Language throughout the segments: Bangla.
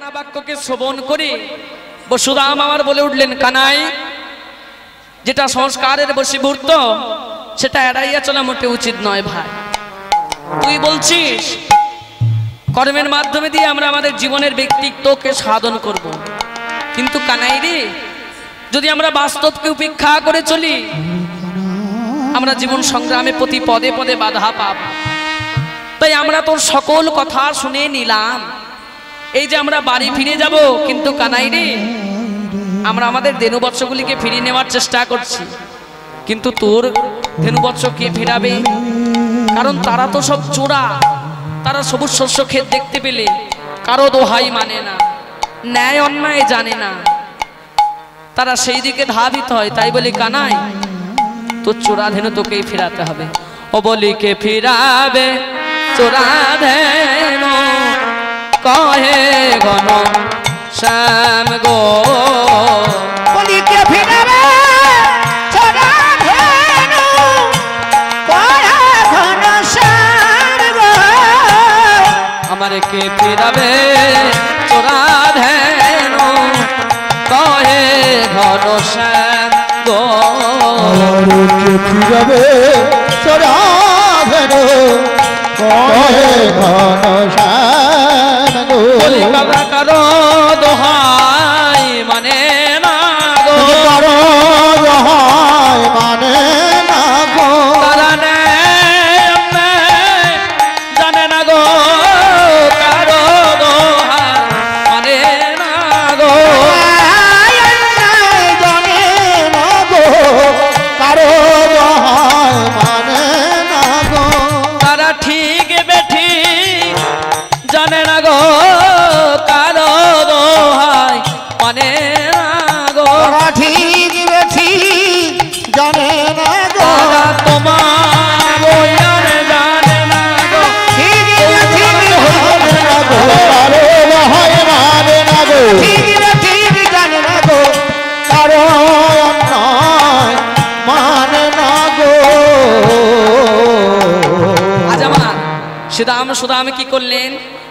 নানা বাক্যকে শ্রবণ করে। বসুরাম আমার বলে উঠলেন, কানাই, যেটা সংস্কারের বশীভূত, সেটা এড়াইয়া চলা মোটে উচিত নয় ভাই। তুই বলছিস, কর্মের মাধ্যমে দিয়ে আমরা আমাদের জীবনের ব্যক্তিত্বকে সাধন করব। কিন্তু কানাই রে, যদি আমরা বাস্তবকে উপেক্ষা করে চলি, আমরা জীবন সংগ্রামে প্রতি পদে পদে বাধা পাব। তাই আমরা তোর সকল কথা শুনে নিলাম। এই যে আমরা বাড়ি ফিরে যাব, কিন্তু কানাই রে, আমরা আমাদের ধেনুবৎসগুলিকে ফিরিয়ে নেওয়ার চেষ্টা করছি। কিন্তু তোর ধেনুবৎস কে ফেরাবে? কারণ তারা তো সব চোরা, তারা সবুজ শস্য ক্ষেত দেখতে পেলে, কারও দোহাই মানে না, ন্যায় অন্যায় জানে না। তারা সেই দিকে ধাবিত হয়, তাই বলি কানাই, তোর চোরা ধেনু তোকেই ফেরাতে হবে। ও বলি কে ফিরাবে চোরা ধেনু। কহে ঘন শ্যাম গো। ধেনু আমার কে ফিরাবে চোরা ধেনু কহে ঘন শ্যাম গো। আমারকে ফিরাবে চরা ভেন কহে ঘন শ্যাম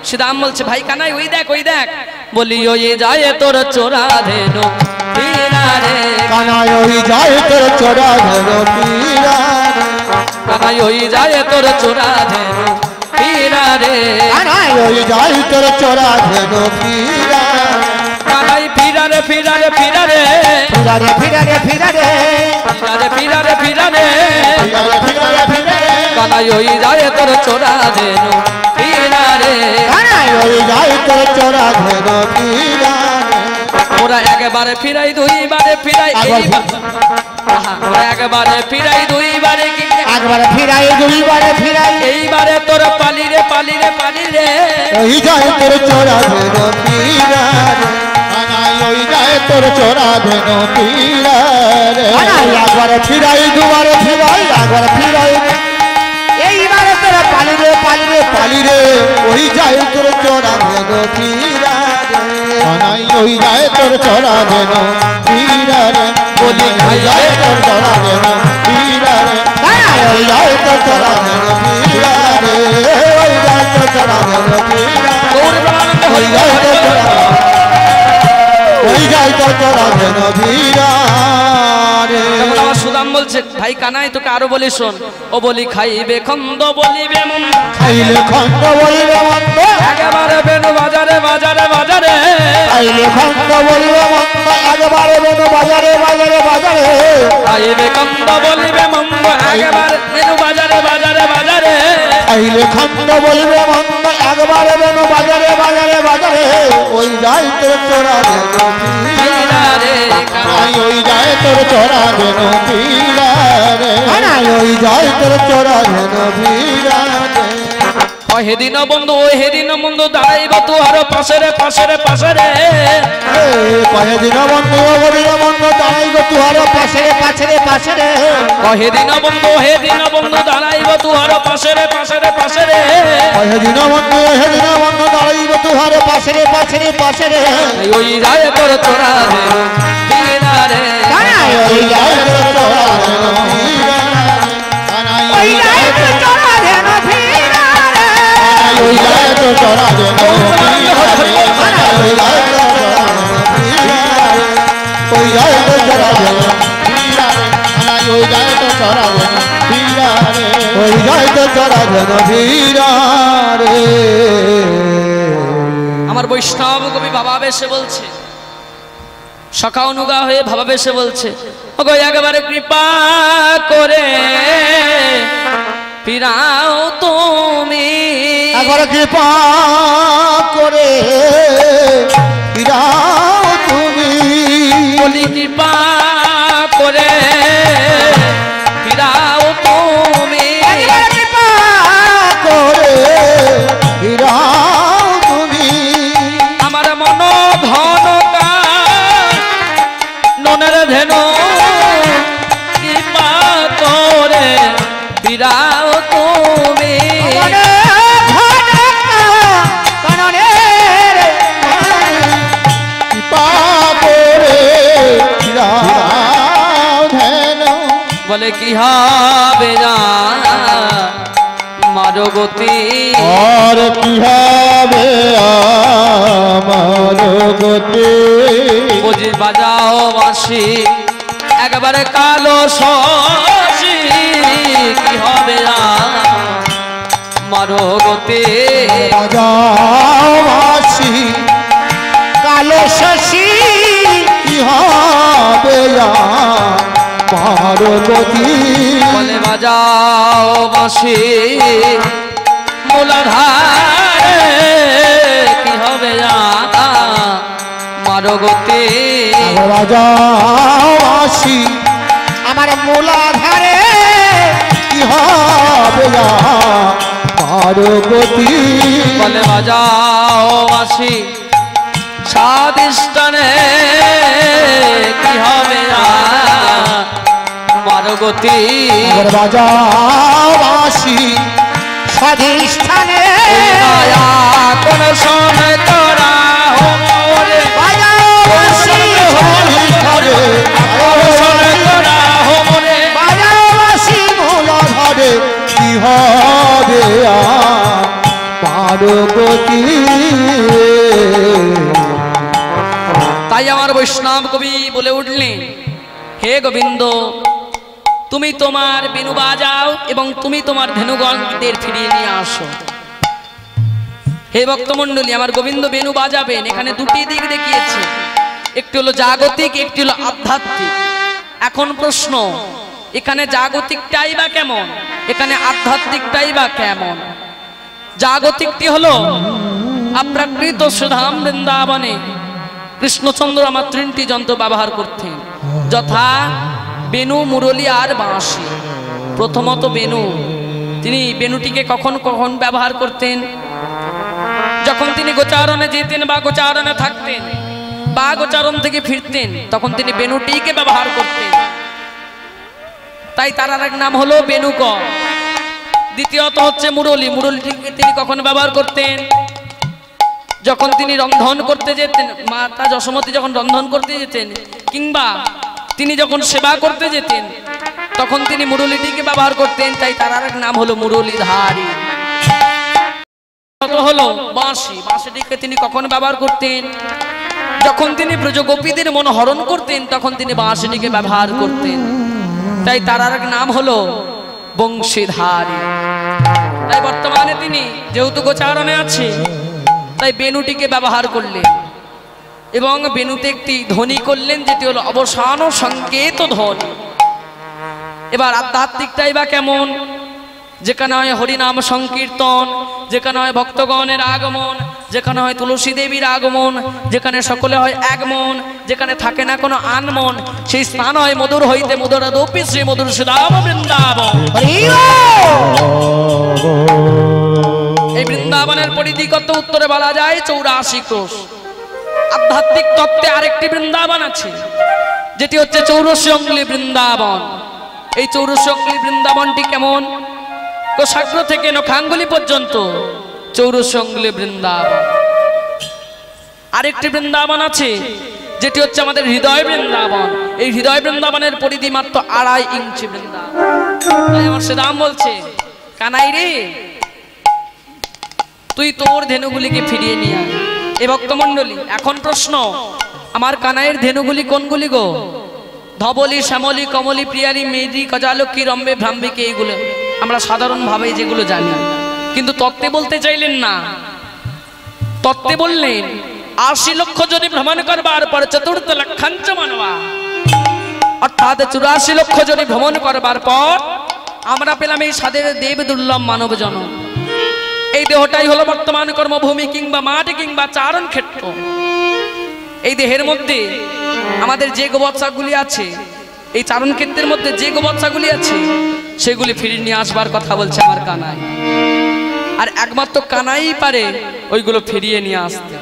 সিদাম বলছে ভাই কানাই ওই দেখ ওই দেখ। বলি ওই যায় তোর চোরা ধেনু রে। কানায় ওই যায় তোর চোরা পীরার কানাই ওই যায় তোর চোরা ধেনু ফিরা রে। কানায় ওই যায় তোর চোরা ধরো পীরার কানাই ফিরা রে ফিরা রে ফিরা রে। ফিরারে ফিরারে ফিরা রে ফিরা রে। ফিরা রে ফিরারে ফিরারে ফিরারে কানাই ওই যায় তোর চোরা ধেনু রে তোর চোরা পীরার ওরা একবারে ফিরাই দুইবারে ফিরাই ওরা একবারে ফিরাই দুইবারে একবারে ফিরাই দুইবারে ফিরাই। এইবারে তোর পালি রে পালি রে পালি রে। ওই যায় তোর চোরা ধরো ওই যায় তোর চোরা ধরো পীরার ফিরাই দুবারে ফিরাই একবার ফিরাই। রে ওই যায় তোর চোরা ধেন পীরা কানাই ওই যায় তোর চোরা ধেন পীরা রে বলি ওই যায় তোর চোরা ধেন পীরা রে ওই যায় তোর চোরা ধেন পীরা রে ওই যায় তোর ধেন পীরা ওই যায় তোর হরি ওই যায় তোর চোরা ধেন পীরা আমার সুদাম বলছে ভাই কানাই তোকে আরও বলি শোন। ও বলি খাইবে খন্দ বলিবে মন খাইলে খন্ড বলবে মন্দ। একেবারে বেনু বাজারে বাজারে বাজারে। খাইলে বলবে একবারে বেনু বাজারে বাজারে বাজারে। খাইবে খন্দ বলিবে একেবারে বেনু বাজারে বাজারে বাজারে। খাইলে বলবে মন্দ। একবারে বেনু বাজারে বাজারে বাজারে। ওই তোর চোরা বেনু ফিরা রে কানাই ওই যায় তোর চোরা বেনু পীরা রে কানাই কহে বন্ধু ও হে দিন বন্ধু দাঁড়াইব তুহার পাশে পাশে পাশে কহে দিন বন্ধু অবদিন বন্ধু দাঁড়াইব তুহার পাশে পাশে পাশে কহে দিন বন্ধু হে দিন বন্ধু দাঁড়াইব তুহার পাশে পাশে পাশে কহে দিন বন্ধু হে দিন বন্ধু দাঁড়াইব তুহার পাশে পাশে পাশে পাশে ওই যায় তোর চোরা রে রে। ওই যায় তোর পীরা কানাই ওই গায়ে তো আমার বৈষ্ণব কবি বাবা বেশে বলছে সকা অনুগা হয়ে ভাবা বেশে বলছে, ওগো একবারে কৃপা করে ফিরাও তুমি। একবার কৃপা করে ফিরাও তুমি। বলি কৃপা করে ফিরাও তুমি। করে ফিরাও তুমি। আমার মন ধন ননের ধেনু কৃপা করে বলে কি হবে জানা মারো গতি। আর কি হবে? আমার গতি। বুঝি বাজাও বাঁশি একবারে কালো শশি কি হবে জানা মারো গতি। বাজাও বাঁশি কালো শশী কি হবে আমার গতি বলে বাজাও বাঁশি মূলাধারে কি হবে জানা? মারো গতি বাজাও বাঁশি। আমার মূলাধারে কি হবে গতি বলে বাজাও বাঁশি স্বাদিষ্টানে কি হবে মারগতি। বাঁশি স্বাধিষ্ঠানে কোন সময় তোরা হোরে বাজাও বাঁশি বলে উঠলেন হে গোবিন্দ, তুমি তোমার বেনু বাজাও এবং তুমি তোমার ধেনুগণদের ফিরিয়ে নিয়ে আসো। হে ভক্তমণ্ডলী, আমার গোবিন্দ বেনু বাজাবেন, এখানে দুটি দিক দেখিয়েছে। একটি হলো জাগতিক, একটি হলো আধ্যাত্মিক। এখন প্রশ্ন, এখানে জাগতিকটাই বা কেমন? এখানে আধ্যাত্মিকটাই বা কেমন? জাগতিকটি হলো, আপ্রাকৃত সুধাম বৃন্দাবনে কৃষ্ণচন্দ্র আমার তিনটি যন্ত্র ব্যবহার করতেন যথা বেনু, মুরলি আর বাঁশি। প্রথমত বেনু। তিনি বেনুটিকে কখন কখন ব্যবহার করতেন? যখন তিনি গোচারণে যেতেন বা গোচারণে থাকতেন বা গোচারণ থেকে ফিরতেন, তখন তিনি বেনুটিকে ব্যবহার করতেন। তাই তার আর এক নাম হলো বেনুক দ্বিতীয়ত হচ্ছে মুরলি। মুরলিটিকে তিনি কখন ব্যবহার করতেন? যখন তিনি রন্ধন করতে যেতেন, মাতা যশোমতী যখন রন্ধন করতে যেতেন, কিংবা তিনি যখন সেবা করতে যেতেন, তখন তিনি মুরলিটিকে ব্যবহার করতেন, তাই তার আর নাম হলো মুরলীধারী। হলো? বাঁশি। বাঁশিটিকে তিনি কখন ব্যবহার করতেন? যখন তিনি ব্রজগোপীদের মন হরণ করতেন, তখন তিনি বাঁশিটিকে ব্যবহার করতেন। তাই তার আর নাম হলো বংশীধারী। তাই বর্তমানে তিনি যেহেতু গোচারণে আছে তাই বেনুটিকে ব্যবহার করলেন। এবং বেনুতে একটি ধ্বনি করলেন, যেটি হলো, অবসান ও সংকেত ধ্বনি। এবার আধ্যাত্মিকটাই বা কেমন? যেখানে হয় হরিনাম সংকীর্তন, যেখানে হয় ভক্তগণের আগমন, যেখানে হয় তুলসী দেবীর আগমন, যেখানে সকলে হয় আগমন যেখানে থাকে না কোনো আনমন সেই স্থান হয় মধুর হইতে মধুরা দোপি শ্রী মধুর সুদাম বৃন্দাবন। এই বৃন্দাবনের পরিধি কত উত্তরে বলা যায়? চৌরাশি কোষ আধ্যাত্মিক তত্ত্বে আরেকটি বৃন্দাবন আছে, যেটি হচ্ছে চৌরসী অঙ্গলি বৃন্দাবন। এই চৌরসী অঙ্গলি বৃন্দাবনটি কেমন? কোষাগ্র থেকে নখাঙ্গুলি পর্যন্ত অঙ্গলি বৃন্দাবন। আরেকটি বৃন্দাবন আছে, যেটি হচ্ছে আমাদের হৃদয় বৃন্দাবন। এই হৃদয় বৃন্দাবনের পরিধি মাত্র আড়াই ইঞ্চি বৃন্দাবন। আমার সেদাম বলছে, কানাই রে তুই তোর ধেনুগুলিকে ফিরিয়ে নিয়ে আয়। এ ভক্তমণ্ডলী, এখন প্রশ্ন, আমার কানাইয়ের ধেনুগুলি কোনগুলি গো? ধবলি, শ্যামলি, কমলি প্রিয়ারি মেদি কজালক্ষী রম্বে, ভ্রাম্বিকে এইগুলো আমরা সাধারণভাবে যেগুলো জানি। কিন্তু তত্ত্বে বলতে চাইলেন না। তত্ত্বে বললেন, আশি লক্ষ যদি ভ্রমণ করবার পর চতুর্থ লক্ষাঞ্চ মানবা। অর্থাৎ চুরাশি লক্ষ যদি ভ্রমণ করবার পর আমরা পেলাম এই সাদের দেব দুর্লভ মানব জন এই দেহটাই হলো বর্তমান কর্মভূমি কিংবা মাঠ কিংবা চারণ ক্ষেত্র। এই দেহের মধ্যে আমাদের যে গোবৎসাগুলি আছে, এই চারণ ক্ষেত্রের মধ্যে যে গোবৎসাগুলি আছে, সেগুলি ফিরিয়ে নিয়ে আসবার কথা বলছে আমার কানাই। আর একমাত্র কানাই পারে ওইগুলো ফিরিয়ে নিয়ে আসতে।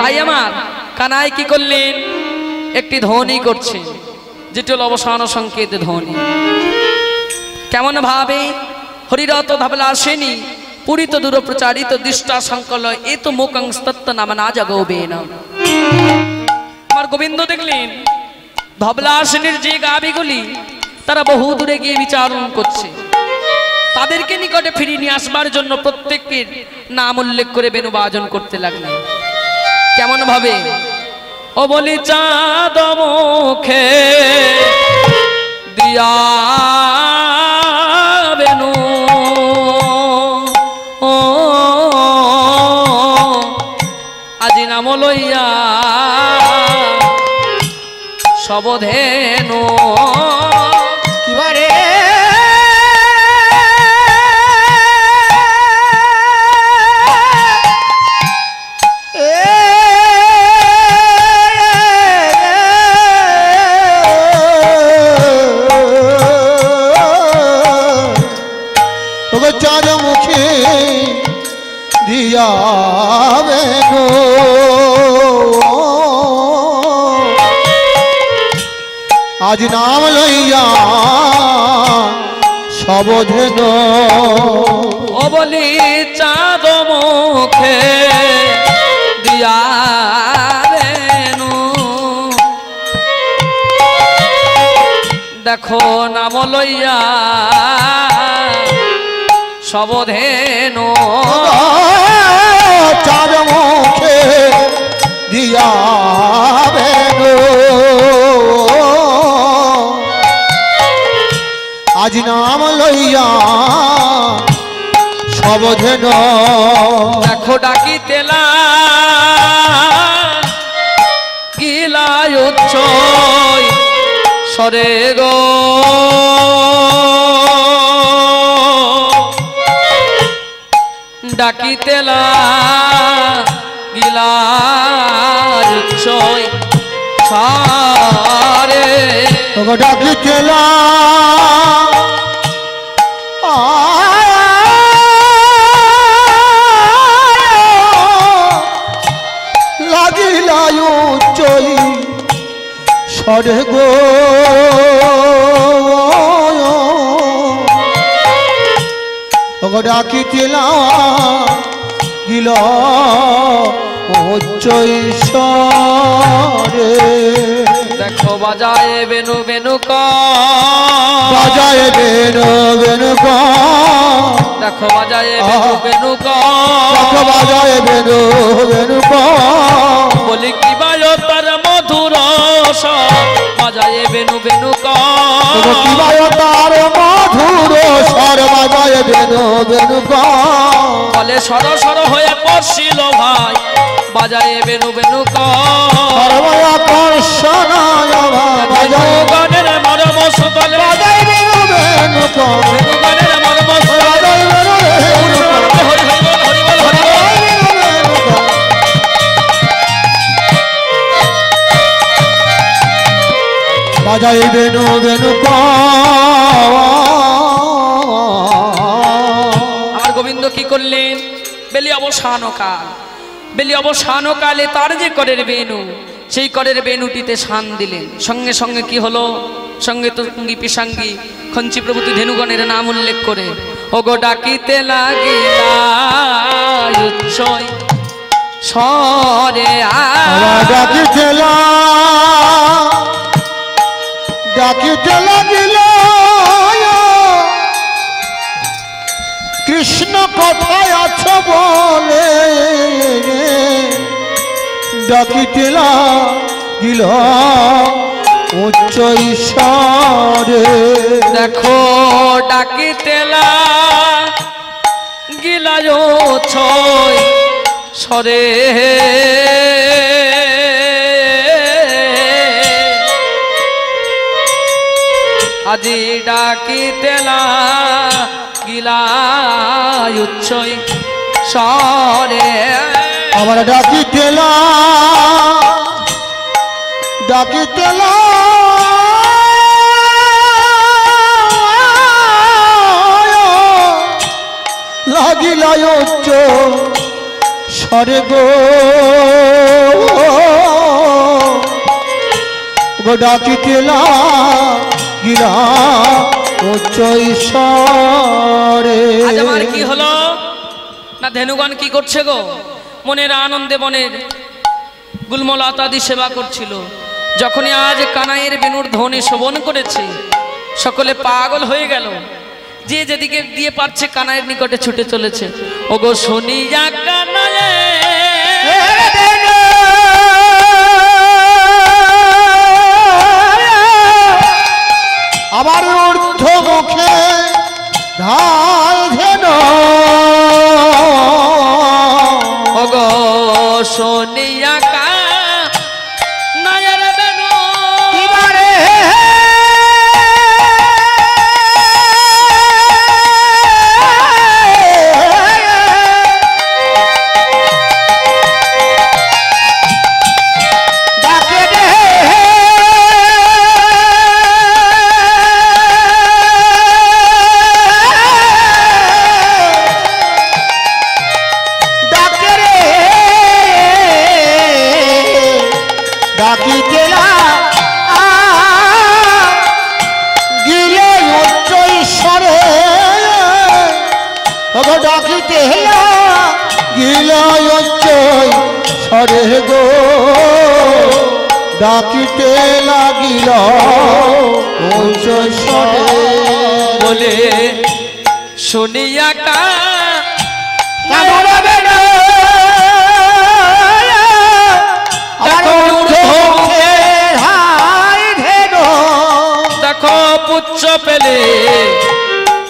তাই আমার কানাই কি করলেন? একটি ধ্বনি করছে, যেটি হল অবসান সংকেত ধ্বনি। কেমন ভাবে হরিরত ধাবলা আসেনি। পুরিত দূর প্রচারিত দৃষ্টা সংকল এ তো মুখং নাম না জগবে না আমার গোবিন্দ দেখলেন ধবলা আসেনির যে গাবিগুলি, তারা বহু দূরে গিয়ে বিচারণ করছে। তাদেরকে নিকটে ফিরিয়ে নিয়ে আসবার জন্য প্রত্যেকের নাম উল্লেখ করে বেনু বাজন করতে লাগলেন। কেমন ভাবে? ও বলি, চাঁদ মুখে দিয়া সবধেনু কিবারে? দিয়াবে আজ নাম লইয়া সবধেন ও বলি চাঁদ মুখে দিয়া দেখো নাম লইয়া সবধেনু চাঁদ মুখে দিয়াবে গো আজ নাম লইয়া সবধেন দেখো ডাকি তেলা গিলায় উচ্চই সরে গো। ডাকি তেলা গিলায় উচ্চই সরে তোকে ডাকি চেলা। লাগিলায় চই সরে গো। তোকে ডাকি চেলা গিল সরে। দেখো বাজায় বেনু বেনু ক। বাজায় বেনু বেনু ক। দেখো বাজায় বেনু বেনু ক। দেখো বাজায় বেনু বেনু ক। বলি কি বাজো তার মধুর স্বর। বাজায় বেনু বেনু ক। কিবায় তার মধুর স্বর বাজায় বেনু বেনু ক। বলে সর সর হয়ে পড়ছিল ভাই। বাজায় বেনু বেনু গণের মরম সুতলে বেনু বেনু গণের মরম বাজাই বেনু বেনু ক আমার গোবিন্দ কি করলেন? বেলি অবসান কাল। বেলি অবসান কালে তার যে করের বেনু, সেই করের বেনুটিতে শান দিলেন। সঙ্গে সঙ্গে কি হলো? সঙ্গে তো সঙ্গী পিসাঙ্গী, খঞ্চি প্রভৃতি ধেনুগণের নাম উল্লেখ করে, ওগো ডাকিতে লাগিলা উচ্চয় সরে আ ডাকি ঠেলা কৃষ্ণ কথায় আছো বলে। ডাকি ঠেলা দিল উচ্চ ঈশ্বরে। দেখো, ডাকিতেলা গিলায় ছয় সরে আজি ডাকিতেলা গিলায় উচ্চই সরে আমার ডাকিতেলা ডাকিতেলা লাগিল উচ্চ সরে গো। গো ডাকিতেলা গিলা উচ্চ ঈশ্বরে আজ আমার কি হলো? না ধেনুগণ কি করছে গো? মনের আনন্দে মনের গুলমলতাদি সেবা করছিল। যখনই আজ কানাইয়ের বেনুর ধ্বনি শোভন করেছে সকলে পাগল হয়ে গেল। যে যেদিকে দিয়ে পারছে কানাইয়ের নিকটে ছুটে চলেছে। ওগো শুনিয়া কানায়ে আবার ঊর্ধ্ব মুখে ঢাল ধেন অগ শুনিয়া বলে শুনিয়া কা দেখো পুচ্ছ পেলে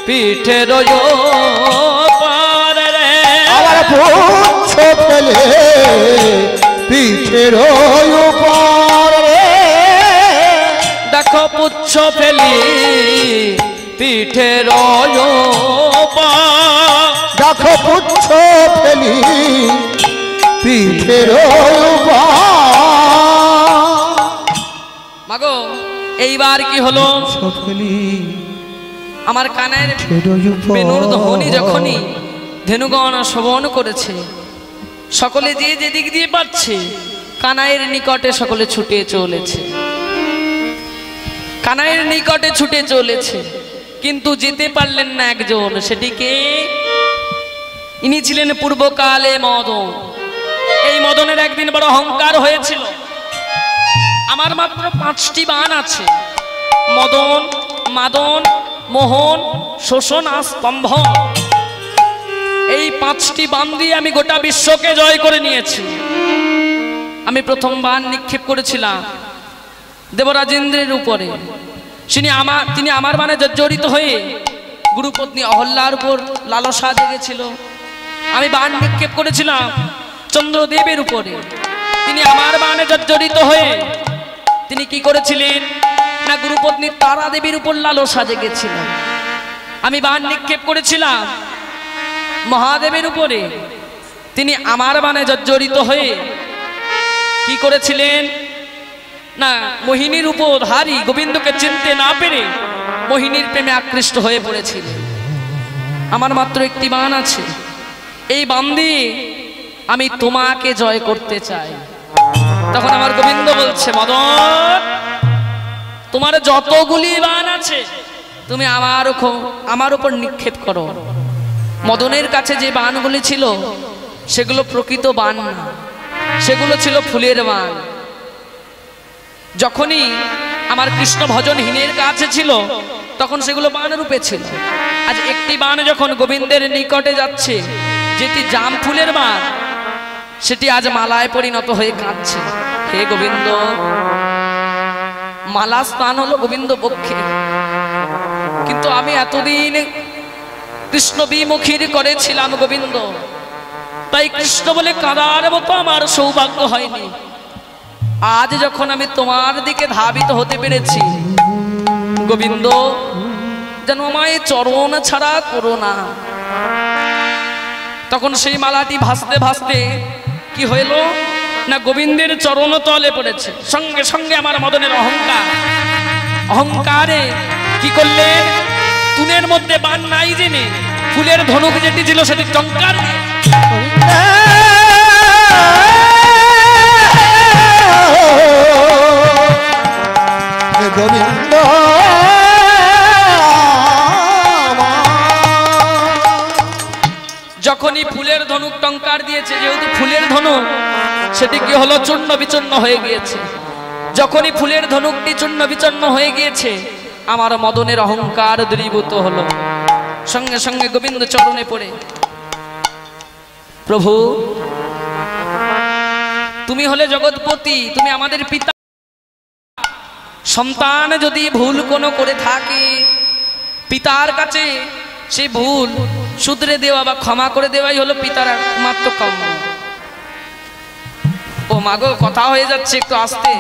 পিঠে রয় আবার পুচ্ছ পেলে পিঠের উপর পুচ্ছ ফেলি পিঠে রয় দেখো পুচ্ছ ফেলি পিঠের মাগো এইবার কি হলো? আমার কানের পিঠের। বেনুর ধ্বনি যখনই ধেনুগণ শ্রবণ করেছে সকলে যে যেদিক দিয়ে পাচ্ছে কানাইয়ের নিকটে সকলে ছুটে চলেছে। কানাইয়ের নিকটে ছুটে চলেছে। কিন্তু যেতে পারলেন না একজন, সেটিকে ইনি ছিলেন পূর্বকালে মদন। এই মদনের একদিন বড় অহংকার হয়েছিল। আমার মাত্র পাঁচটি বান আছে। মদন, মাদন, মোহন, শোষণ আর স্তম্ভ এই পাঁচটি বান দিয়ে আমি গোটা বিশ্বকে জয় করে নিয়েছি। আমি প্রথম বান নিক্ষেপ করেছিলাম। দেবরাজেন্দ্রের উপরে। তিনি আমার তিনি আমার মানে জর্জরিত হয়ে গুরুপত্নী অহল্যার উপর লালসা জেগেছিল। আমি বান নিক্ষেপ করেছিলাম চন্দ্রদেবের উপরে। তিনি আমার মানে জর্জরিত হয়ে তিনি কি করেছিলেন? না গুরুপত্নী তারা দেবীর উপর লালসা জেগেছিল। আমি বান নিক্ষেপ করেছিলাম মহাদেবের উপরে। তিনি আমার মানে জর্জরিত হয়ে কি করেছিলেন? না, মোহিনীর উপধারী গোবিন্দকে চিনতে না পেরে মোহিনীর প্রেমে আকৃষ্ট হয়ে পড়েছিলেন আমার মাত্র একটি বান আছে। এই বান দিয়ে আমি তোমাকে জয় করতে চাই। তখন আমার গোবিন্দ বলছে, মদন, তোমার যতগুলি বান আছে, তুমি আমার আমার উপর নিক্ষেপ করো। মদনের কাছে যে বানগুলি ছিল, সেগুলো প্রকৃত বান না। সেগুলো ছিল ফুলের বান যখনই আমার কৃষ্ণ ভজনহীনের কাছে ছিল, তখন সেগুলো বান রূপে ছিল। আজ একটি বান যখন গোবিন্দের নিকটে যাচ্ছে, যেটি জাম ফুলের বান সেটি আজ মালায় পরিণত হয়ে কাঁদছে। হে গোবিন্দ, মালা স্নান হলো গোবিন্দ পক্ষে। কিন্তু আমি এতদিন কৃষ্ণ বিমুখীর করেছিলাম গোবিন্দ। তাই কৃষ্ণ বলে কাঁদার মতো আমার সৌভাগ্য হয়নি। আজ যখন আমি তোমার দিকে ধাবিত হতে পেরেছি, গোবিন্দ, যেন আমায় চরণ ছাড়া করো না। তখন সেই মালাটি ভাসতে ভাসতে কি হইল? না গোবিন্দের চরণ তলে পড়েছে। সঙ্গে সঙ্গে আমার মদনের অহংকার। অহংকারে কি করলেন তুনের মধ্যে বান নাই জেনে ফুলের ধনুক যেটি ছিল সেটি টঙ্কার যখনই ফুলের ধনুক টঙ্কার দিয়েছে, যেহেতু ফুলের ধনুক সেটি কি হলো চূর্ণ বিচূর্ণ হয়ে গিয়েছে। যখনই ফুলের ধনুকটি চূর্ণ বিচূর্ণ হয়ে গিয়েছে, আমার মদনের অহংকার দূরীভূত হলো। সঙ্গে সঙ্গে গোবিন্দ চরণে পড়ে, প্রভু তুমি হলে জগৎপতি, তুমি আমাদের পিতা। সন্তান যদি ভুল কোনো করে থাকে, পিতার কাছে সে ভুল শুধরে দেওয়া বা ক্ষমা করে দেওয়াই হলো পিতার একমাত্র কর্ম। ও মাগো কথা হয়ে যাচ্ছে একটু আসতে।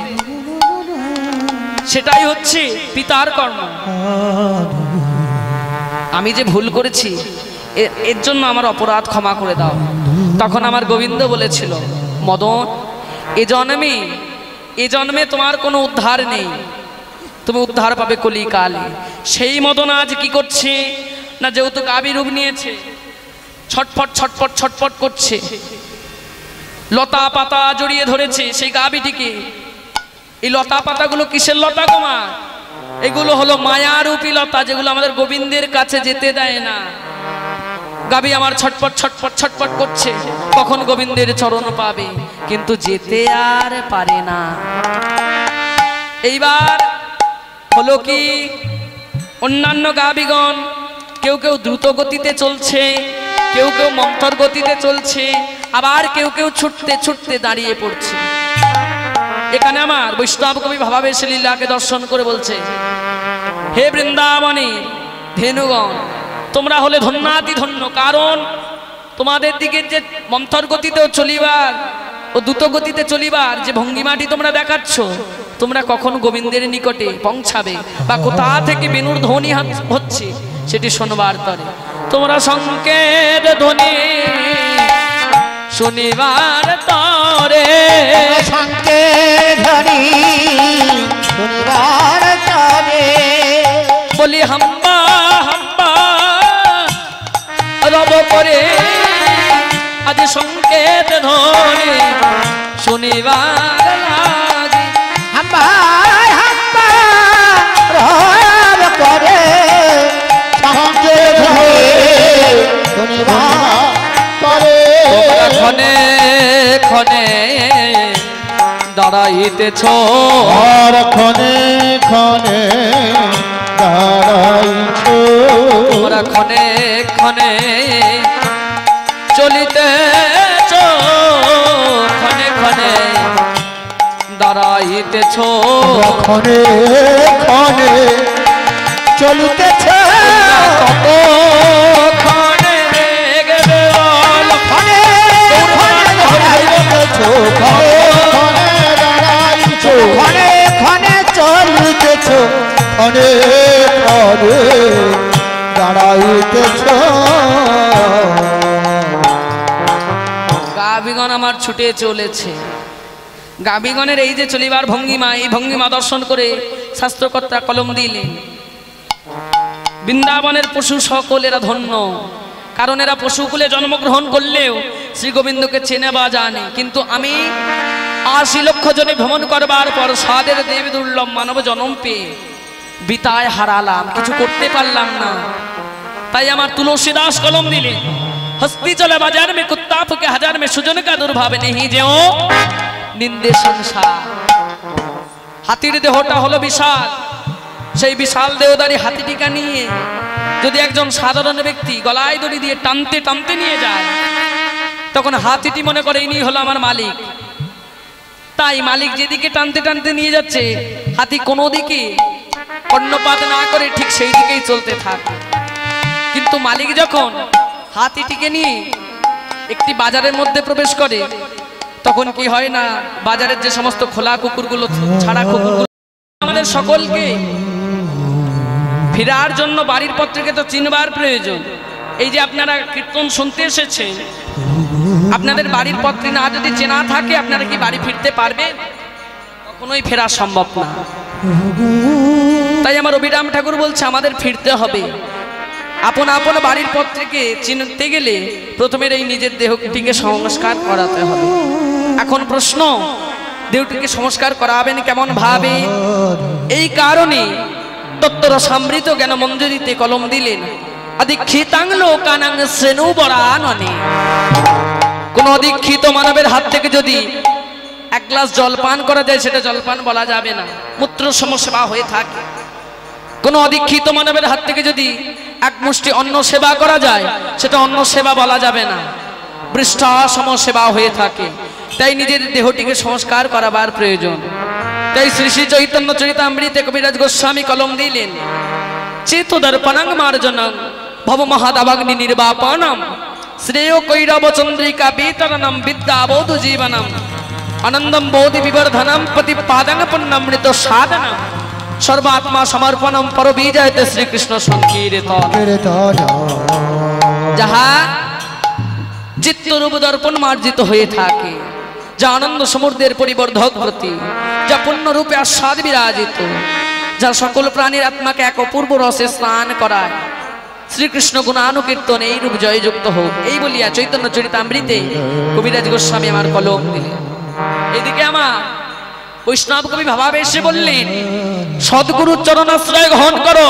সেটাই হচ্ছে পিতার কর্ম। আমি যে ভুল করেছি এর জন্য আমার অপরাধ ক্ষমা করে দাও। তখন আমার গোবিন্দ বলেছিল, মদন এ জন্মে এ জন্মে তোমার কোনো উদ্ধার নেই। তুমি উদ্ধার পাবে কলিকালে। সেই মদন আজ কি করছে? না যেহেতু গাভী রূপ নিয়েছে? ছটফট ছটফট ছটফট করছে। লতা পাতা জড়িয়ে ধরেছে সেই গাভীটিকে এই লতা পাতাগুলো কিসের লতা কুমার? এগুলো হলো মায়ারূপী লতা যেগুলো আমাদের গোবিন্দের কাছে যেতে দেয় না। গাবি আমার ছটপট ছটপট ছটপট করছে। কখন গোবিন্দের চরণ পাবে? কিন্তু যেতে আর পারে না। এইবার হলো কি? অন্যান্য গাবিগণ কেউ কেউ দ্রুত গতিতে চলছে, কেউ কেউ মন্থর গতিতে চলছে, আবার কেউ কেউ ছুটতে ছুটতে দাঁড়িয়ে পড়ছে। এখানে আমার বৈষ্ণব কবি ভাবাবেশ লীলাকে দর্শন করে বলছে, হে বৃন্দাবনী, ধেনুগণ তোমরা হলে ধন্যাতি ধন্য কারণ তোমাদের দিকে যে মন্থর গতিতেও চলিবার ও দ্রুত গতিতে চলিবার যে ভঙ্গিমাটি তোমরা দেখাচ্ছ তোমরা কখন গোবিন্দের নিকটে পৌঁছাবে বা কোথা থেকে বেনুর ধ্বনি হচ্ছে সেটি শোনবার তরে। তোমরা সংকেত ধ্বনি শনিবার তরে। সংকেত ধ্বনি শুনিবার তবে বলি হাম্বা রব করে। আজ সংকেত ধ্বনি শনিবার লাগে রব করে। সংকেত শুনিবার দাঁড়াইতেছ। আর ক্ষণে ক্ষণে দাঁড়াইছ তোমরা ক্ষণে ক্ষণে চলিতেছ ক্ষণে ক্ষণে দাঁড়াইতেছ। ক্ষণে ক্ষণে চলিতেছে। কত ক্ষণে ক্ষণে চলিতেছ। ক্ষণে ক্ষণে দাঁড়াইতেছ। গাবিগণ আমার ছুটে চলেছে। গাবিগণের এই যে চলিবার ভঙ্গিমা, এই ভঙ্গিমা দর্শন করে শাস্ত্রকর্তা কলম দিলেন। বৃন্দাবনের পশু সকল এরা ধন্য, কারণ এরা পশুকুলে জন্মগ্রহণ করলেও শ্রী গোবিন্দকে চেনে বা জানে। কিন্তু আমি আশি লক্ষ জনে ভ্রমণ করবার পর সাদের দেবী দুর্লভ মানব জন্ম পেয়ে বিতায় হারালাম, কিছু করতে পারলাম না। তাই আমার তুলসীদাস কলম দিলে। হস্তি চলে বাজার মে, কুত্তা ফুকে হাজার মে, সুজন কা দুর্ভাবে নেহি যেও। নিন্দে সংসার হাতির দেহটা হলো বিশাল। সেই বিশাল দেহদারি হাতিটিকা নিয়ে যদি একজন সাধারণ ব্যক্তি গলায় দড়ি দিয়ে টানতে টানতে নিয়ে যায়, তখন হাতিটি মনে করে, ইনি হলো আমার মালিক। তাই মালিক যেদিকে টানতে টানতে নিয়ে যাচ্ছে, হাতি কোনো দিকে কর্ণপাত না করে ঠিক সেই দিকেই চলতে থাকে। কিন্তু মালিক যখন হাতিটিকে নিয়ে একটি বাজারের মধ্যে প্রবেশ করে, তখন কি হয় না, বাজারের যে সমস্ত খোলা কুকুরগুলো, ছাড়া কুকুরগুলো, আমাদের সকলকে ফেরার জন্য বাড়ির পত্রকে তো চিনবার প্রয়োজন। এই যে আপনারা কীর্তন শুনতে এসেছেন, আপনাদের বাড়ির পত্রী না যদি চেনা থাকে, আপনারা কি বাড়ি ফিরতে পারবেন কখনোই ফেরা সম্ভব না। তাই আমার অভিরাম ঠাকুর বলছে, আমাদের ফিরতে হবে। আপন আপন বাড়ির পত্রকে চিনতে গেলে প্রথমের এই নিজের দেহটিকে সংস্কার করাতে হবে। এখন প্রশ্ন, দেহটিকে সংস্কার করাবেন কেমন ভাবে এই কারণে তত্ত্বর সমৃদ্ধ জ্ঞান মঞ্জুরিতে কলম দিলেন শ্রেণু মানবের হাত থেকে যদি এক গ্লাস করা সেটা জলপান বলা যাবে না। মূত্র সমস্যা হয়ে থাকে। কোন অদীক্ষিত মানবের হাত থেকে যদি এক মুষ্টি অন্ন সেবা করা যায়, সেটা অন্ন সেবা বলা যাবে না। বৃষ্ঠাসম সেবা হয়ে থাকে। তাই নিজের দেহটিকে সংস্কার করাবার প্রয়োজন। তাই শ্রী শ্রী চৈতন্য চরিতামৃতে কবিরাজ গোস্বামী কলম দিলেন চেত দর্পণাং মার্জনং ভব মহাদাবাগ্নি নির্বাপনম। শ্রেয় কৈরব চন্দ্রিকা বিতরণম বিদ্যা বোধ জীবনম। আনন্দম বোধি বিবর্ধনম প্রতি পাদং পুণ্যমৃত সাধনম। সর্বাত্মা সমর্পণম পর বিজয়তে শ্রীকৃষ্ণ সংকীর্তন যাহা চিত্তরূপ দর্পণ মার্জিত হয়ে থাকে যা আনন্দ সমুদ্রের পরিবর্ধক প্রতি যা পূর্ণরূপে আস্বাদ বিরাজিত যা সকল প্রাণীর আত্মাকে এক অপূর্ব রসে স্নান করায়। শ্রীকৃষ্ণ গুণানুকীর্তন এই রূপ জয়যুক্ত হোক। এই বলিয়া চৈতন্য চরিতামৃতে কবিরাজ গোস্বামী আমার কলম দিলেন। এদিকে আমার বৈষ্ণব কবি ভাবাবে এসে বললেন সদ্গুরু চরণাশ্রয় গ্রহণ করো।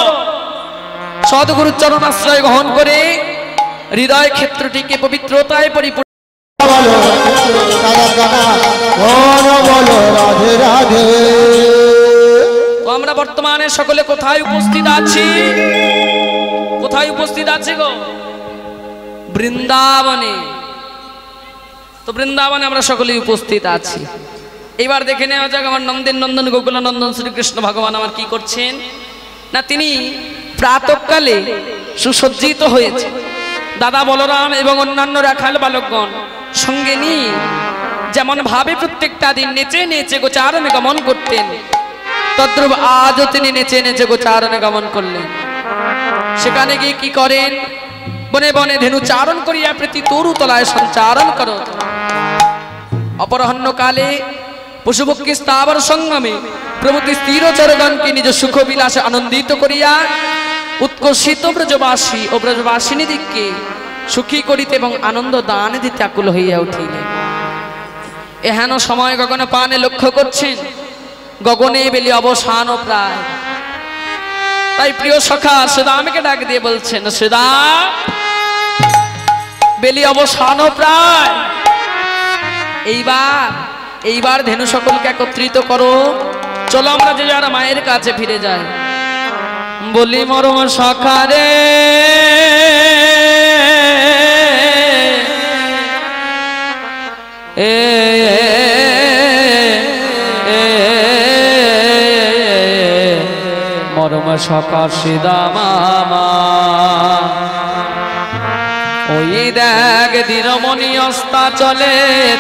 সদ্গুরু চরণাশ্রয় গ্রহণ করে হৃদয় ক্ষেত্রটিকে পবিত্রতায় পরিপূর্ণ আমরা বর্তমানে সকলে কোথায় উপস্থিত আছি? কোথায় উপস্থিত আছে গো? বৃন্দাবনে। তো বৃন্দাবনে আমরা সকলেই উপস্থিত আছি। এবার দেখে নেওয়া যাক আমার নন্দিন নন্দন গোকুল নন্দন শ্রীকৃষ্ণ ভগবান আমার কি করছেন। না, তিনি প্রাতকালে সুসজ্জিত হয়েছে। দাদা বলরাম এবং অন্যান্য রাখাল বালকগণ সঙ্গে নিয়ে যেমন ভাবে প্রত্যেকটা দিন নেচে নেচে গোচারণে গমন করতেন, তদ্রুপ আজও তিনি নেচে নেচে গোচারণে গমন করলেন। সেখানে গিয়ে কি করেন? বনে বনে ধেনু চারণ করিয়া প্রীতি তরু তলায় সঞ্চারণ করো অপরাহ্ন কালে পশুপক্ষী স্থাবর সঙ্গমে প্রভৃতি স্থির চরগণকে নিজ সুখ বিলাসে আনন্দিত করিয়া উৎকর্ষিত ব্রজবাসী ও ব্রজবাসিনী দিককে সুখী করিতে এবং আনন্দ দান দিতে আকুল হইয়া উঠিলেন। এহেন সময় গগন পানে লক্ষ্য করছেন, গগনে বেলি অবসান প্রায়। তাই প্রিয় সখা, সুদামকে ডাক দিয়ে বলছেন সুদাম বেলি অবসান প্রায়। এইবার এইবার ধেনু সকলকে একত্রিত করো চলো আমরা যে যারা মায়ের কাছে ফিরে যাই বলি মরম সখারে এ মরম সখা সিদা মামা দেখ, দিনমণি অস্তা চলে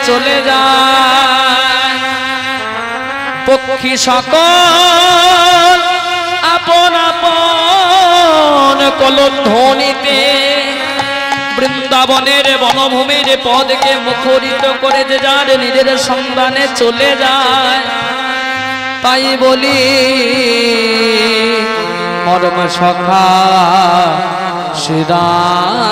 চলে যায়। পক্ষী সকল আপন আপন কলধ্বনিতে বৃন্দাবনের বনভূমির পদকে মুখরিত করে যে যার নিজের সন্ধানে চলে যায়। তাই বলি, মরম সখা, শ্রীরামা।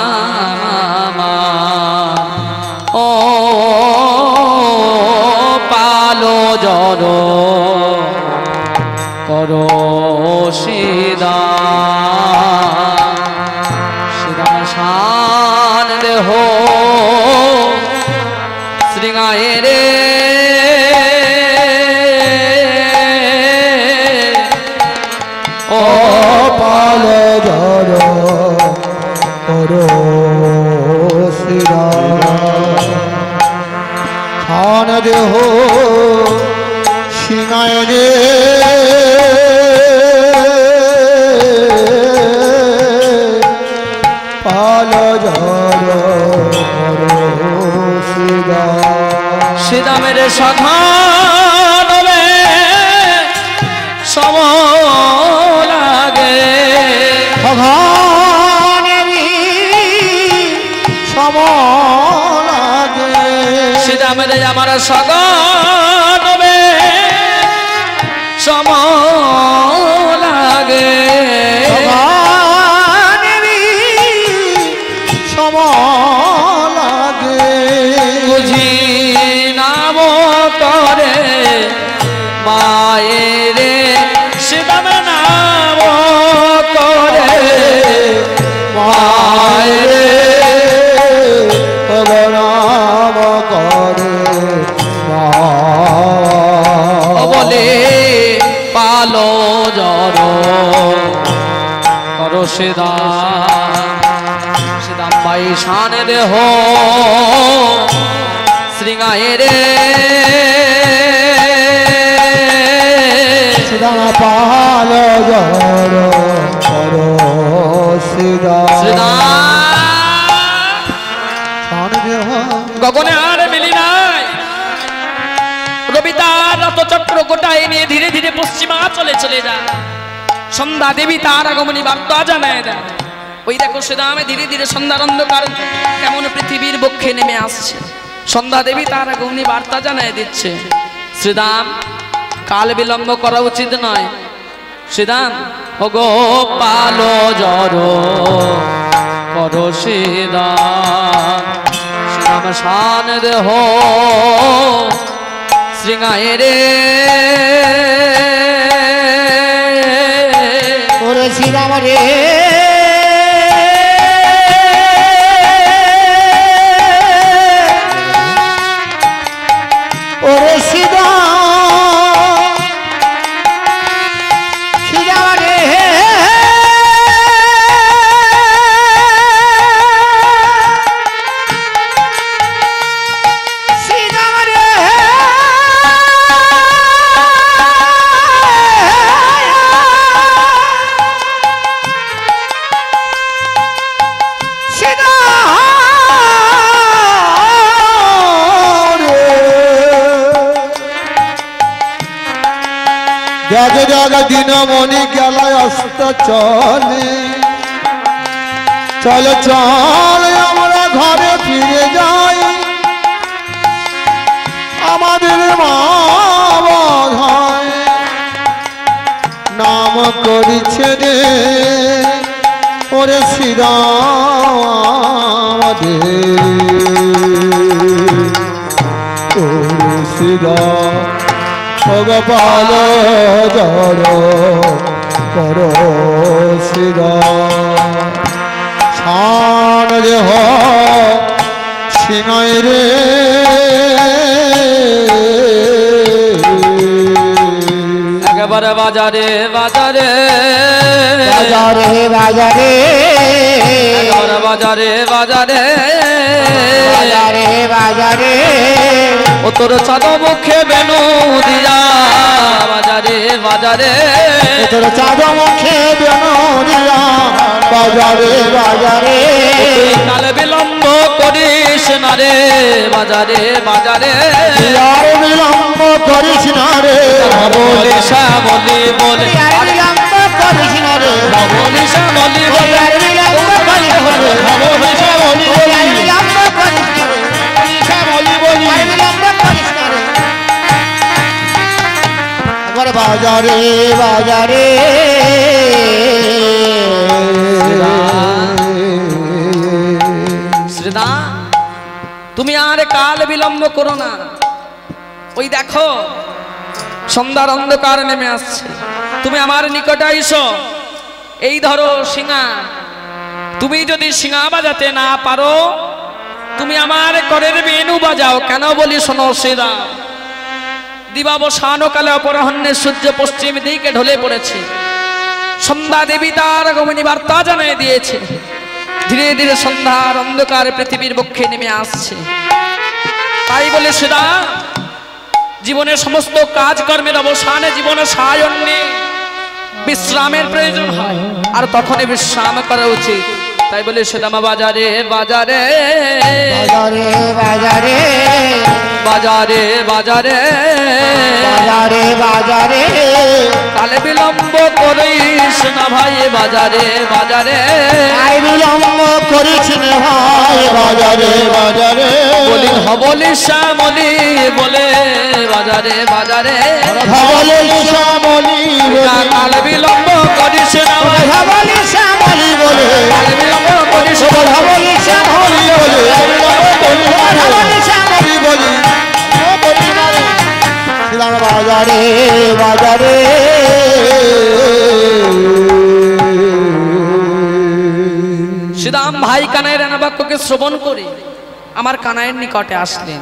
দেহ সিনায়নে পাল সে দামের সাধন। শ্রীরামের চলে যায়। সন্ধ্যা দেবী তার আগমনী বার্তা জানায় দেয় ওই দেখো শ্রীরামে ধীরে ধীরে সন্ধ্যার অন্ধকার কেমন পৃথিবীর বক্ষে নেমে আসছে। সন্ধ্যা দেবী তার আগমনী বার্তা জানায় দিচ্ছে শ্রীদাম কাল বিলম্ব করা উচিত নয়। শ্রীরাম ওগো পালো জর করো শ্রীরাম শ্রীরাম দেহ শ্রীগায় রে। শ্রীরাম রে মনি গেলায় অস্ত চলে। চল চল, আমরা ঘরে ফিরে যাই। আমাদের মা নাম করিছে রে ওরে শ্রীরাম রে ওরে শ্রীরাম ভগপাল জড় কর শিরা সিনয় রে। বাজারে বাজারে বাজারে বাজারে একেবারে বাজারে বাজারে বাজারে বাজারে ও তোর চাঁদ মুখে বেনু দিয়া। বাজারে বাজারে তোর চাঁদ মুখে বেনরিয়া বাজারে বাজারে বাজারে বাজারে। আর বিলম্ব করিস না রে বলি শ্যামলি বলে। আর বিলম্ব করিস না রে বলি শ্যামলি বলে। আর বিলম্ব করিস না রে বলি শ্যামলি বলে। আর বিলম্ব করিস না রে শ্যামলি বলি। আর বিলম্ব করিস না রে একবার বাজারে বাজারে। তুমি আর কাল বিলম্ব করো না। ওই দেখো, সন্ধ্যার অন্ধকার নেমে আসছে। তুমি আমার নিকটে আইসো। এই ধরো সিঙা। তুমি যদি সিঙা বাজাতে না পারো, তুমি আমার করের বেনু বাজাও। কেন বলি শোনো শ্রীদা দিবাবসান কালে অপরাহ্নে সূর্য পশ্চিম দিকে ঢলে পড়েছে। সন্ধ্যা দেবী তার আগমনী বার্তা জানিয়ে দিয়েছে। ধীরে ধীরে সন্ধ্যার অন্ধকার পৃথিবীর পক্ষে নেমে আসছে। তাই বলে সেটা জীবনের সমস্ত কাজকর্মের অবসানে জীবনে সায়ন সায়ন্যে বিশ্রামের প্রয়োজন হয় আর তখনই বিশ্রাম করা উচিত। তাই বলে সুদামা বাজারে বাজারে। বাজারে বাজারে। বাজারে বাজারে। বাজারে বাজারে। কালে বিলম্ব করিস না ভাই বাজারে বাজারে? আই বিলম্ব করিস নে ভাই বাজারে বাজারে। বলি হবলি শ্যামলি বলে বাজারে বাজারে। ধবলে শ্যামলি কালে বিলম্ব করিস না ভাই। ধবলি শ্যামলি বলে। কালে বিলম্ব করিস। ধবলি শ্যামলি বলে। ধবলি শ্যামলি বলি। শ্রীরাম বাজারে বাজারে। শ্রীরাম ভাই কানাইয়ের রানাবাক্যকে শ্রবণ করে আমার কানাইয়ের নিকটে আসলেন।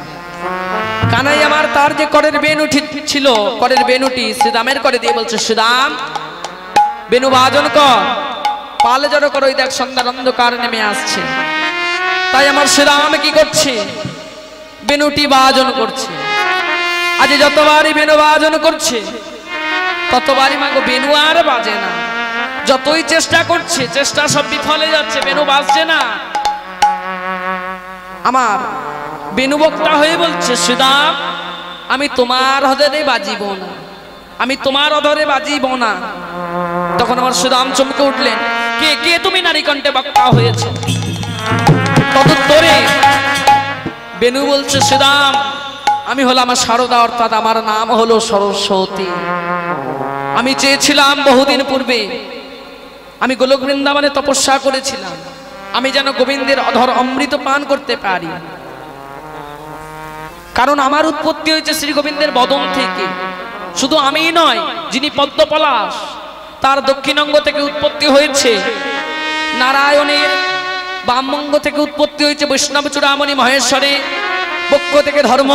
কানাই আমার তার যে করের বেনুটি ছিল, করের বেনুটি শ্রীরামের করে দিয়ে বলছে শ্রীরাম বেনু বাজন কর, পালে জড়ো করো দেখ সন্ধ্যার অন্ধকার নেমে আসছে। তাই আমার শ্রীরাম কি করছে? বেনুটি বাজন করছে। আজ যতবারই বেনু বাজন করছে, ততবারই মাগো বেনু আর বাজে না। যতই চেষ্টা করছে, চেষ্টা সব বিফলে যাচ্ছে, বেনু বাজছে না। আমার বেনু বক্তা হয়ে বলছে শ্রীদাম আমি তোমার হদরে বাজিব না। আমি তোমার অধরে বাজিব না। তখন আমার সুদাম চমকে উঠলেন, কে কে তুমি নারী কণ্ঠে বক্তা হয়েছে? তদুত্তরে বেনু বলছে, সুদাম আমি হলাম সারদা, অর্থাৎ আমার নাম হলো সরস্বতী। আমি চেয়েছিলাম বহুদিন পূর্বে, আমি গোলক বৃন্দাবনে তপস্যা করেছিলাম, আমি যেন গোবিন্দের অধর অমৃত পান করতে পারি। কারণ আমার উৎপত্তি হয়েছে শ্রী গোবিন্দের বদন থেকে। শুধু আমিই নয়, যিনি পদ্মপলাশ, তার দক্ষিণাঙ্গ থেকে উৎপত্তি হয়েছে, নারায়ণের বামঙ্গ থেকে উৎপত্তি হয়েছে বৈষ্ণব চূড়ামণি মহেশ্বরে। পক্ষ থেকে ধর্ম।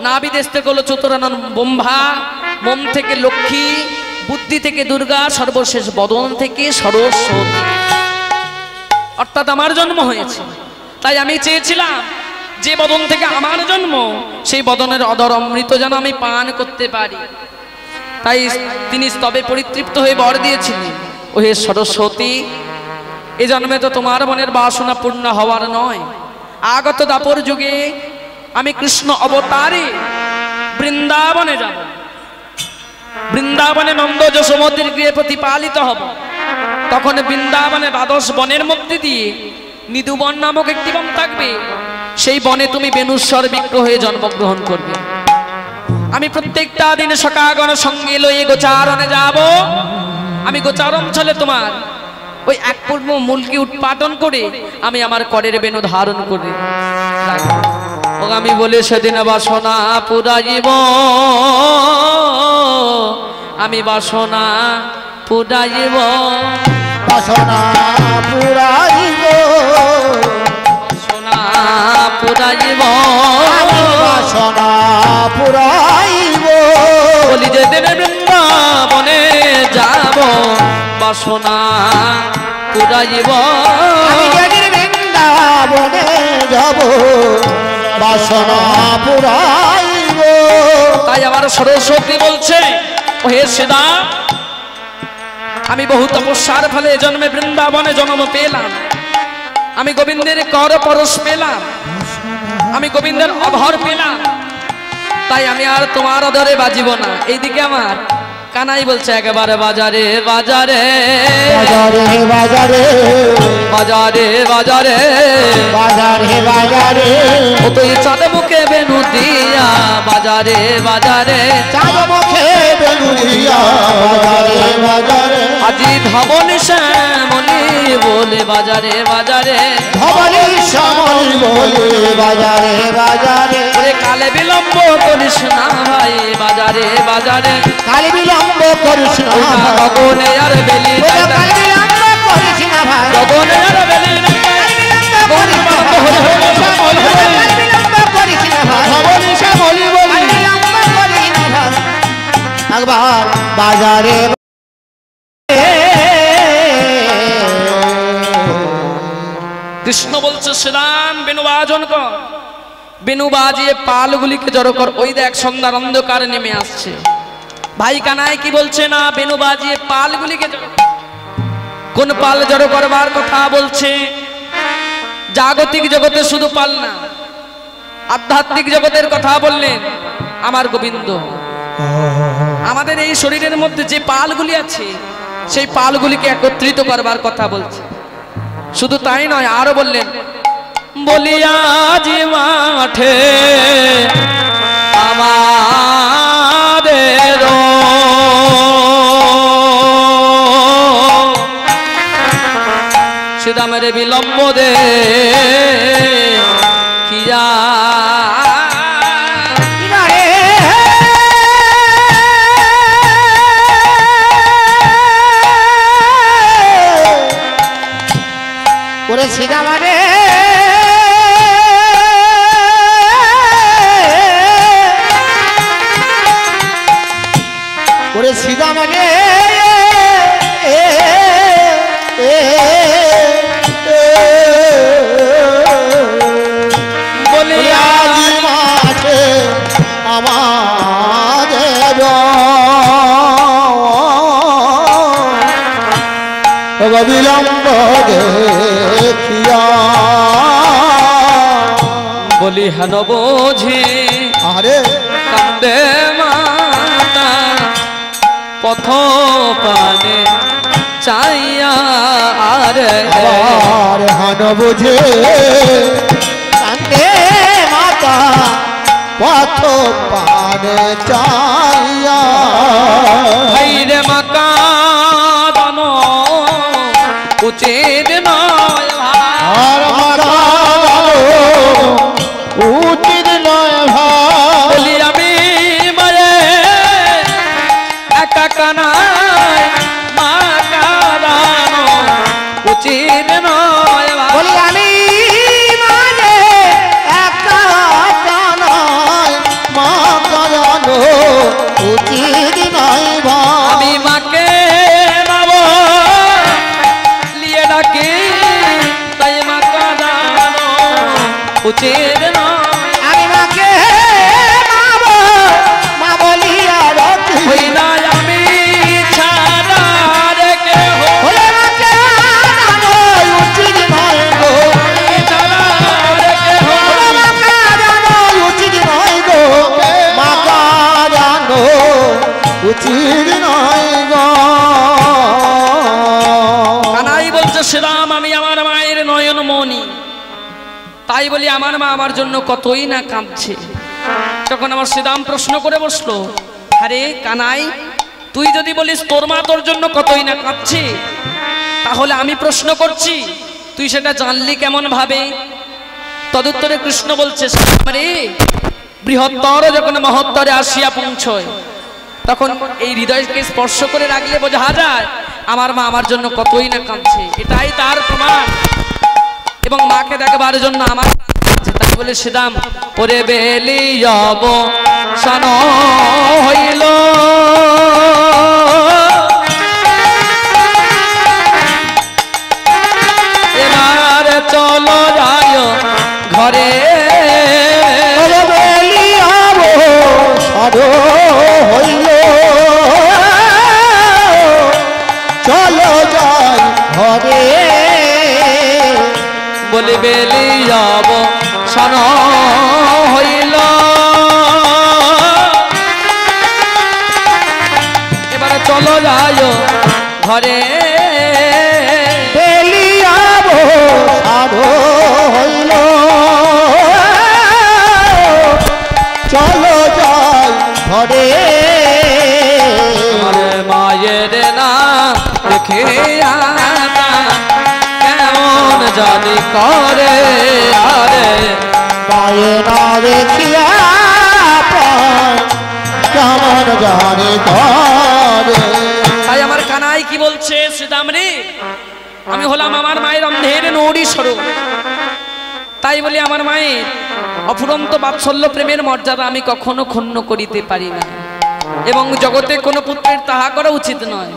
নাবিদেশ থেকে হলো চতুরানন ব্রহ্মা মন থেকে লক্ষ্মী, বুদ্ধি থেকে দুর্গা, সর্বশেষ বদন থেকে সরস্বতী। অর্থাৎ আমার জন্ম হয়েছে। তাই আমি চেয়েছিলাম যে বদন থেকে আমার জন্ম, সেই বদনের অদর অমৃত যেন আমি পান করতে পারি। তাই তিনি স্তবে পরিতৃপ্ত হয়ে বর দিয়েছিলেন। ও হে সরস্বতী, এ জন্মে তো তোমার মনের বাসনা পূর্ণ হওয়ার নয়। আগত দাপর যুগে আমি কৃষ্ণ অবতারে। বৃন্দাবনে যাব। বৃন্দাবনে নন্দ যশোমতির গৃহে প্রতিপালিত হব। তখন বৃন্দাবনে দ্বাদশ বনের মধ্যে দিয়ে নিদুবন নামক একটি বন থাকবে। সেই বনে তুমি বেনুস্বর বিগ্রহ হয়ে জন্মগ্রহণ করবে। আমি প্রত্যেকটা দিনে সকাগণ সঙ্গে লয়ে গোচারণে যাব। আমি গোচারণ চলে তোমার ওই এক পূর্ব মূলকে উৎপাদন করে আমি আমার করের বেনু ধারণ করে রাখব। আমি বলে সেদিন বাসনা পুরাইব আমি বাসনা পুরাইব বাসনা পুরাইব বাসনা পুরাইব আমি বাসনা পুরাইব বলি যেদিন বৃন্দাবনে যাব বাসনা পুরাইব আমি যেদিন বৃন্দাবনে যাব, বাসনা পুরাইব। তাই আমার সরস্বতী বলছে হে সীতা, আমি বহু তপস্যার ফলে জন্মে বৃন্দাবনে জন্ম পেলাম। আমি গোবিন্দের কর পরশ পেলাম। আমি গোবিন্দের অধর পেলাম। তাই আমি আর তোমার অধরে বাজিব না। এইদিকে আমার কানাই বলছে একেবারে বাজারে বাজারে। বাজারে বাজারে। বাজারে বাজারে। বাজারে বাজারে। ও তুই চাঁদ মুখে বেনু দিয়া বাজারে বাজারে। চাঁদ মুখে বেলুরিয়া বাজারে বাজারে। আজি ধবন শ্যামলি বলে বাজারে বাজারে। ধবলি শ্যামল বলে বাজারে বাজারে। কালে বিলম্ব করিস না ভাই বাজারে বাজারে। কালি বিলম্ব করিস না গগনে আর বেলি কালি করিস না ভাই। গগনে আর বেলি বাজারে কৃষ্ণ বলছে শ্রীরাম বেনু বাজন কর। বেনু বাজিয়ে পালগুলিকে জড়ো কর। ওই দেখ সন্ধ্যার অন্ধকার নেমে আসছে। ভাই কানাই কি বলছে না, বেনু বাজিয়ে পালগুলিকে কোন পাল জড়ো করবার কথা বলছে? জাগতিক জগতে শুধু পাল না, আধ্যাত্মিক জগতের কথা বললেন আমার গোবিন্দ। আমাদের এই শরীরের মধ্যে যে পালগুলি আছে, সেই পালগুলিকে একত্রিত করবার কথা বলছে। শুধু তাই নয়, আরও বললেন বলিয়া যে মাঠে আমাদের সুদামের বিলম্ব দেখিয়া বলি হেন বোঝি আরে কান্দে মাতা পথ পানে চাইয়া আরে আবার হান বুঝে কান্দে মাতা পথ পানে চাইয়া। ভাইরে মাকা উচিত নয় ভাই। উচিত নয় ভাই আমি মরে একা কানাই মা কাদানো উচিত তাই বলি আমার মা আমার জন্য কতই না কাঁদছে। তখন আমার শ্রীরাম প্রশ্ন করে বসল, আরে কানাই, তুই যদি বলিস তোর মা তোর জন্য কতই না কাঁদছে, তাহলে আমি প্রশ্ন করছি, তুই সেটা জানলি কেমন ভাবে? তদুত্তরে কৃষ্ণ বলছে "শ্রীরাম রে বৃহত্তর যখন মহত্তরে আসিয়া পৌঁছয়, তখন এই হৃদয়কে স্পর্শ করে রাখলে বোঝা যায়, আমার মা আমার জন্য কতই না কাঁদছে। এটাই তার প্রমাণ। এবং মাকে দেখবার জন্য আমার তাই বলে শ্রীরাম পরে বেলি যাব সন হইল। এবার চলো যায় ঘরে। ওরে বেলিয়াব বলি বেলি যাব সন হইল। এবারে চলো যায় ঘরে। বেলিয়াব সারো হইল। চলো যাই ঘরে। মায়ের না দেখে জানি করে আরে পায়ে না দেখিয়া কেমন জানে করে তাই আমার কানাই কি বলছে শ্রীদাম রে আমি হলাম আমার মায়ের অন্ধের নৌরি স্বরূপ। তাই বলি আমার মায়ের অফুরন্ত বাৎসল্য প্রেমের মর্যাদা আমি কখনো ক্ষুণ্ণ করিতে পারি না। এবং জগতে কোনো পুত্রের তাহা করা উচিত নয়।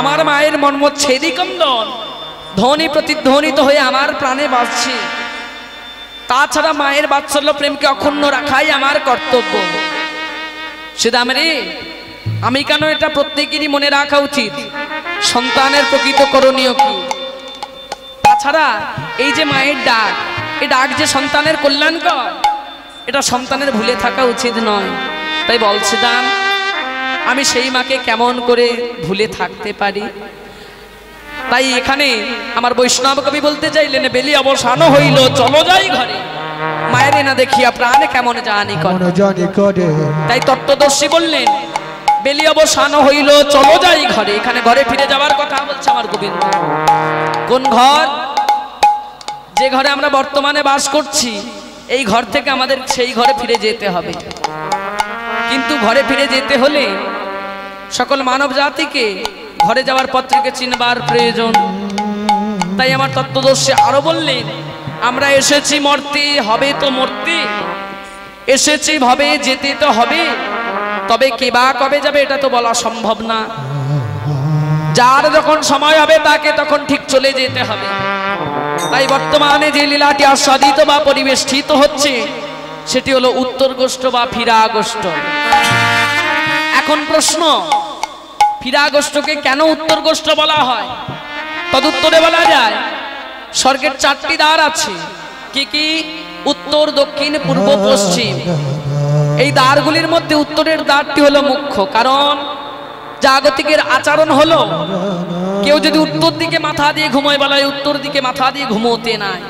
আমার মায়ের মর্মচ্ছেদী কন্দন ধ্বনি প্রতিধ্বনিত হয়ে আমার প্রাণে বাঁচছে তাছাড়া মায়ের বাৎসল্য প্রেমকে অক্ষুণ্ণ রাখাই আমার কর্তব্য। সুদাম রে আমি কেন এটা প্রত্যেকেরই মনে রাখা উচিত? সন্তানের প্রকৃত করণীয় কি? তাছাড়া এই যে মায়ের ডাক, এই ডাক যে সন্তানের কল্যাণকর, এটা সন্তানের ভুলে থাকা উচিত নয়। তাই বলছিলাম আমি সেই মাকে কেমন করে ভুলে থাকতে পারি? তাই এখানে আমার বৈষ্ণব কবি বলতে চাইলেন বেলি অবসান হইল চলো যাই ঘরে। মায়ের না দেখিয়া প্রাণে কেমন জানি করে। তাই তত্ত্বদর্শী বললেন বেলি অবসান হইল চলো যাই ঘরে। এখানে ঘরে ফিরে যাওয়ার কথা বলছে আমার গোবিন্দ। কোন ঘর? যে ঘরে আমরা বর্তমানে বাস করছি এই ঘর থেকে আমাদের সেই ঘরে ফিরে যেতে হবে। কিন্তু ঘরে ফিরে যেতে হলে সকল মানব জাতিকে ঘরে যাওয়ার পর থেকে চিনবার প্রয়োজন। তাই আমার তত্ত্বদর্শী আরও বললেন, আমরা এসেছি মর্তে, হবে তো মূর্তি। এসেছি ভাবে যেতে তো হবে। তবে কে বা কবে যাবে এটা তো বলা সম্ভব না। যার যখন সময় হবে তাকে তখন ঠিক চলে যেতে হবে। তাই বর্তমানে যে লীলাটি আস্বাদিত বা পরিবেষ্টিত হচ্ছে, সেটি হলো উত্তর গোষ্ঠ বা ফিরা গোষ্ঠ এখন প্রশ্ন ফিরা গোষ্ঠকে কেন উত্তর গোষ্ঠ বলা হয়? তদুত্তরে বলা যায়, স্বর্গের চারটি দ্বার আছে। কি কি? উত্তর, দক্ষিণ, পূর্ব, পশ্চিম। এই দ্বারগুলির মধ্যে উত্তরের দ্বারটি হলো মুখ্য। কারণ, জাগতিকের আচরণ হলো, কেউ যদি উত্তর দিকে মাথা দিয়ে ঘুমোয় বলায় উত্তর দিকে মাথা দিয়ে ঘুমোতে নাই।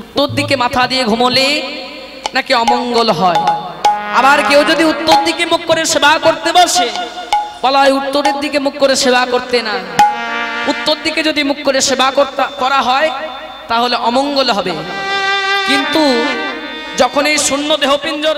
উত্তর দিকে মাথা দিয়ে ঘুমোলে নাকি অমঙ্গল হয়। আবার কেউ যদি উত্তর দিকে মুখ করে সেবা করতে বসে বলা হয় উত্তরের দিকে মুখ করে সেবা করতে না। উত্তর দিকে যদি মুখ করে সেবা করা হয়, তাহলে অমঙ্গল হবে। কিন্তু যখন এই শূন্য দেহপিঞ্জর